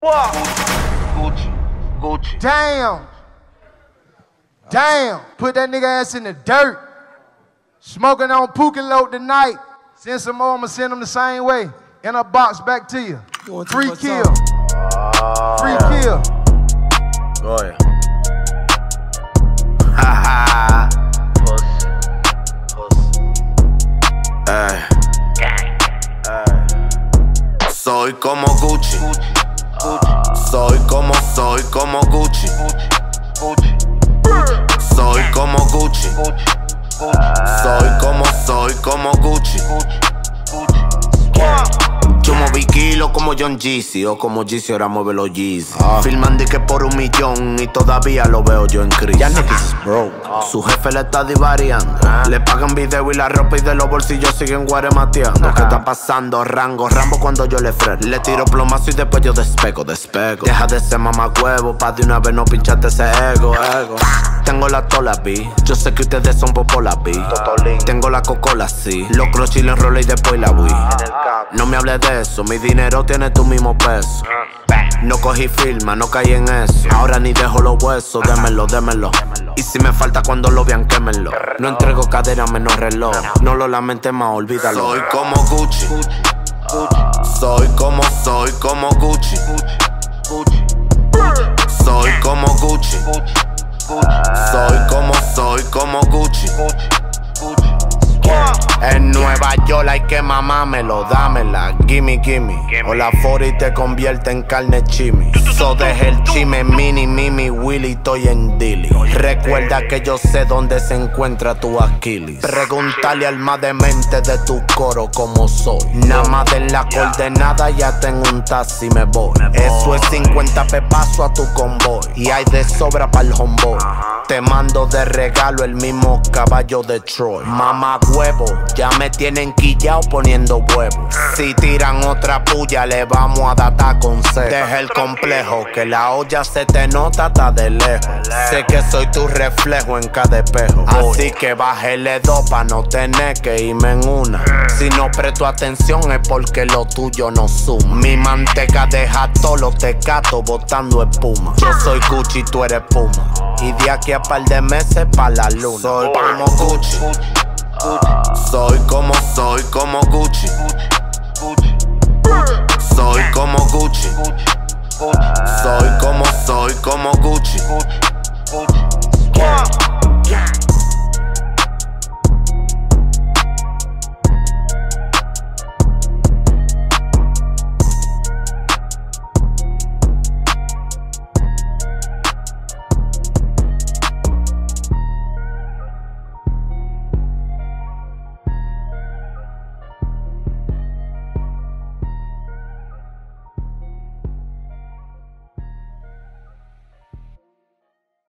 What? Gucci, Gucci. Damn. Damn. Put that nigga ass in the dirt. Smoking on Pookie Load tonight. Send some more, I'ma send them the same way. In a box back to you. Doing Free kill. talk. Free ah. kill. Goya. Haha. Puss. Puss. Ey, Gang. soy como Gucci, Gucci. Soy como, soy como Gucci, soy como Gucci, soy como, soy como. Gucci. Kilo como John Jeezy o como Jeezy ahora mueve los Yeezy. Filman de que por un millón y todavía lo veo yo en crisis. Ya niggas broke. Su jefe le está divariando. Le pagan video y la ropa y de los bolsillos siguen guaremateando. ¿Qué está pasando? Rango, Rambo cuando yo le freno. Le tiro plomazo y después yo despego, despego. Deja de ser mamacuevo, pa' de una vez no pincharte ese ego, ego. Tengo la tola B, yo sé que ustedes son popola B. Tengo la cocola sí, los crochis le enrolé y después la Wii. No me hables de eso, mi dinero tiene tu mismo peso. No cogí firma, no caí en eso. Ahora ni dejo los huesos, démelo, démelo. Y si me falta cuando lo vean, quémenlo. No entrego cadera menos reloj. No lo lamente más, olvídalo. Soy como Gucci, soy como, soy como Gucci. Soy como Gucci, soy como, soy como. Gucci. En Nueva York hay que mamármelo, dámela, gimme, gimme. O la 40 te convierte en carne chimi. So deje el chime, mini, mimi, Willy, estoy en Dilly. Recuerda que yo sé dónde se encuentra tu Aquiles. Pregúntale al más demente de tu coro cómo soy. Nada más de la coordenada ya tengo un taxi, me voy. Eso es 50 pepazo a tu convoy. Y hay de sobra para el homeboy. Mando de regalo el mismo caballo de Troy. Mamá huevo, ya me tienen quillao poniendo huevos. Si tiran otra puya, le vamos a datar con C. Deja el complejo, que la olla se te nota hasta de lejos. Sé que soy tu reflejo en cada espejo. Así que bájele dos pa' no tener que irme en una. Si no presto atención es porque lo tuyo no suma. Mi manteca deja todos los tecatos botando espuma. Yo soy Gucci, tú eres Puma. Y de aquí a par de meses pa' la luna. Soy como Gucci. Soy como, soy como Gucci. Gucci. Soy como Gucci. Gucci. Soy como, soy como. Gucci.